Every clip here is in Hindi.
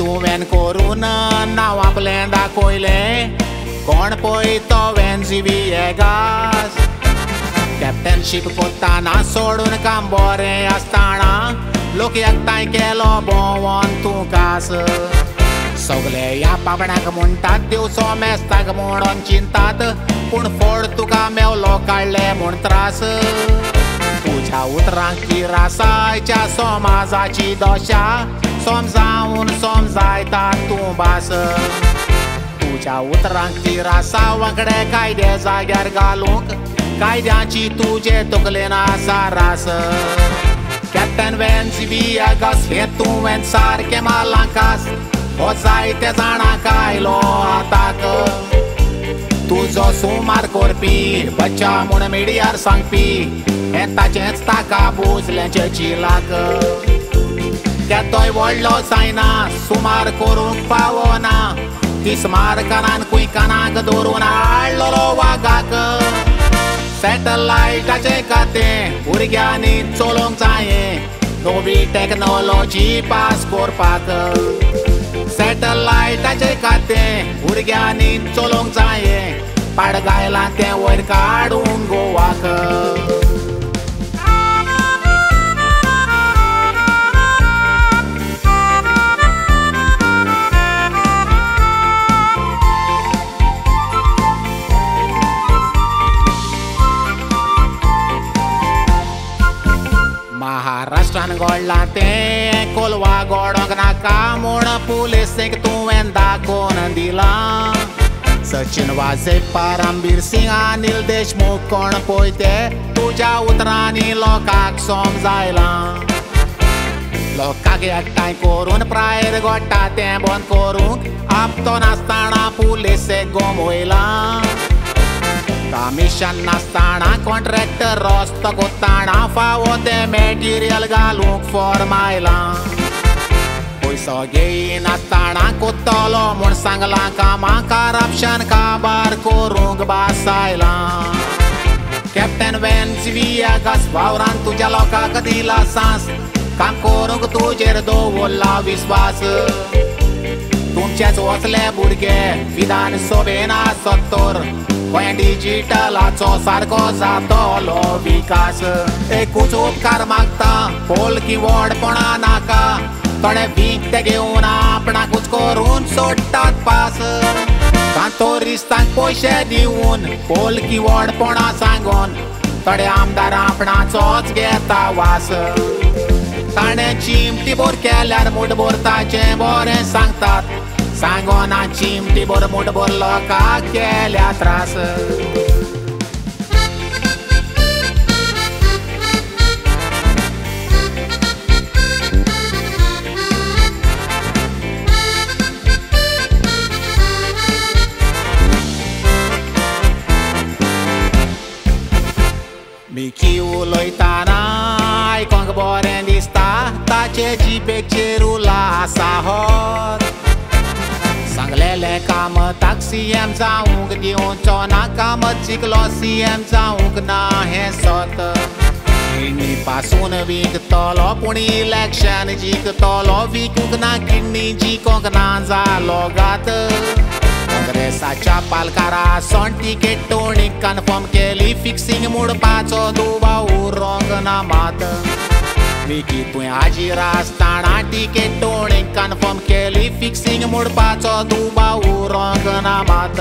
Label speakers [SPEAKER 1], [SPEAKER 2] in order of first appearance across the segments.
[SPEAKER 1] आयज तुवें करून नांव आपलें दाखयलें कोण पळय तो वेन्झिविएगास कॅप्टनशीप कोत्ताना सोडून काम बरें आसताना लोक एकठांय केलो भोंवोन तूं कास सगळे ह्या पापणाक म्हणटात दिवचो मेस्ताक म्हणून चिंतात पूण फोड तुका मेवलो काडले म्हूण त्रास तुझ्या उतरांक की रासायच्या समाजाची दशा समजावन समजायता तूं भास तुझ्या उतरांक ती रासा वांगडे कायदे जाग्यार घालूंक कायद्याची तुजे तकलेन आसा रास कॅप्टन वेन्स वियागस हे तुवें सारकें मालांकास हो जायते जाणांक आयलो आताक तुजो सुमार करपी बच्चा म्हूण मिडियार सांगपी हें ताचेंच ताका बुजलें चिलाक त्यातोय व्हडलो जायना सुमार करूंक पावना ती स्मारकानान कुयकानाक दवरून हाडलो वागाक सॅटलायटाचे खातें भुरग्यांनी चलोवंक जायें नवी टॅक्नॉलॉजी पास करपाक. सॅटलायटाचे खातें भुरग्यांनी चलोवंक जायें पाडगायलां तें वयर काडून गोवाक. महाराष्ट्रान घडलां तें कोलवा गोडोंक नाका म्हूण पुलिसेक तुवें दाखोवन दिलां? सचिन वाजे पारांबीर सिंग अनिल देशमुख कोण पळय ते तुज्या उतरांनी, लोकांक समजायलां लोकांक एकठांय करून, प्रायर घडटा तें बंद करूंक आपतो नासतना पुलिसेक गोमयलां कमिशन नासतना कॉन्ट्रॅक्टर रस्तो कोत्ताना फावो ते मॅटिरियल घालूंक फॉर्म आयलां पयसो घेयनासतना कोत्तलो म्हूण सांगलां कामां करप्शन काबार करूंक बास आयलां कॅप्टन वेन्स वियागास वावरान तुज्या लोकांक दिला सांस काम करूंक तुजेर दवरला विस्वास तुमचेच वचले भुरगे सत्तर गोंय डिजिटलाचो सारको जातलो विकास एकूच उपकार मागता पोलकी व्हडपणा नाका थोडे वीक ते घेवन आपणाकूच करून सोडटात पास कांतोरिस्तांक पयशे दिवन पोलकी व्हडपणा सांगून थोडे आमदार आपणाचोच घेता वास ताणें चिमटी बोर केल्यार मूठ बोरताचें बरें सांगतात सांगोना चिमटी बोर मूठ बोर लोकांक केल्या त्रास मिकी उलयताना आयकोंक बरें दिसता ताचे उलासा होर सांगलेले काम ताक सीएम जावंक दिवचो ना काम चिकलो सीएम जावंक ना हें सत किडनी पासून विकतलो पूण इलेक्शन जिखतलो विकूंक ना किडनी जिकोंक ना जालो गात काँग्रेसाच्या पालकारा सोन तिकेट टोणी कन्फर्म केली फिक्सिंग मुडपाचो दुबाव उरोंक ना मात विकी तुवें हाजीर आसताना टिकेट टोणी कन्फर्म केली फिक्सिंग मुडपाचो दुबाव उरोंक ना मात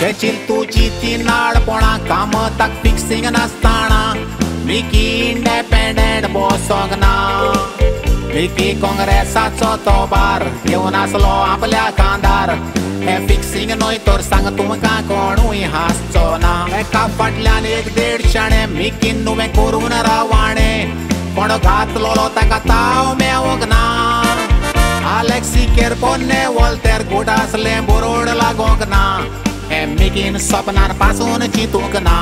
[SPEAKER 1] जेची तुजी ती नाडपणां काम ताक फिक्सिंग नासताना विकी इंडेपेंडंट बसोंक ना विकी काँग्रेसाचो तोबार घेवन आसलो आपल्या कांदार. हे फिक्सिंग न्हय तर सांग तुमकां कोणूय हांसचो ना. एका फाटल्यान एक देड शाणे मिकीन नुवें करून रावाणे. कोण घातलोलो ताका ताव मेवंक ना आलेक्सी केर पोन्ने वॉल्तेर गोट आसलें बरोड लागोंक ना हे मिकीन सपनार पासून चिंतूंक ना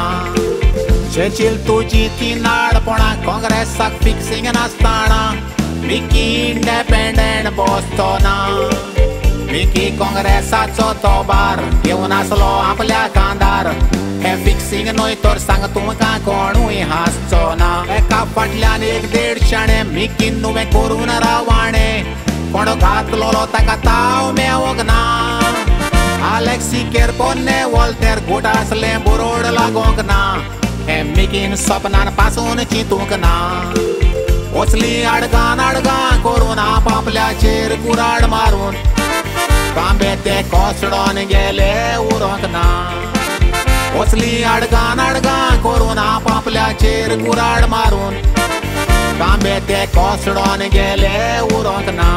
[SPEAKER 1] जेचील तुजी ती नाडपणां काँग्रेसाक फिक्सिंग नासताना मिकी इंडेपेंडंट बसतो ना मिकी काँग्रेसाचो तोबार घेवन आसलो आपल्या कांदार हे फिक्सिंग न्हय तर सांग तुमकां कोणूय हांसचो ना एका फाटल्यान एक देड शाणे मिकीन नुवें करून रावाणे कोण घातलोलो ताका ताव मेवंक ना Alexi Kerpone Walter गोडासले बरोड लागोंक ना हे मिकीन सपनान पासून चिंतूंक ना वचली आडगान आडगां करून आपापल्याचेर कुराड मारून तांबे ते कोसडोन गेले उरोंक ना वचली अडगान अडगान करून आपापल्याचेर कुराड मारून. तांबे ते कोसडोन गेले उरोंक ना